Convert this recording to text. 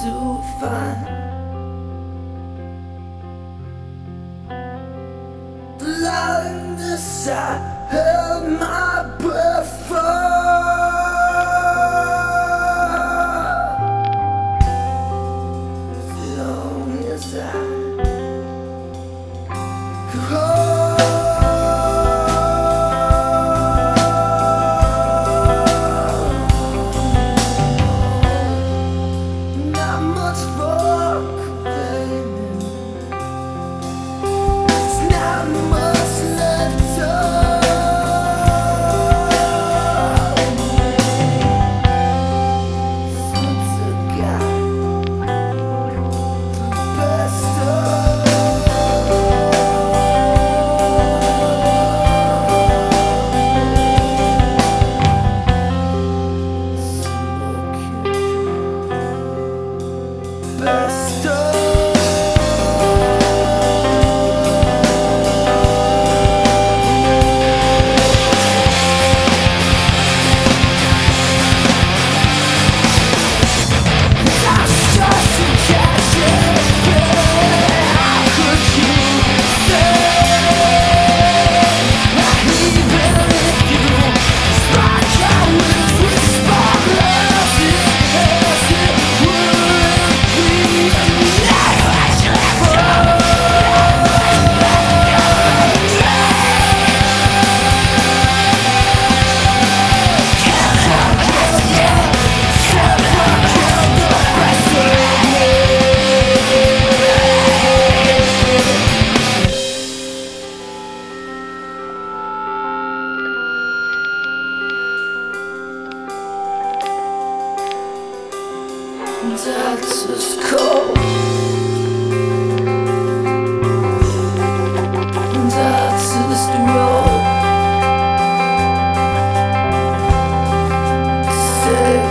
to find Blindness, I held my breath for. As long as I love. Texas cold. Texas road Say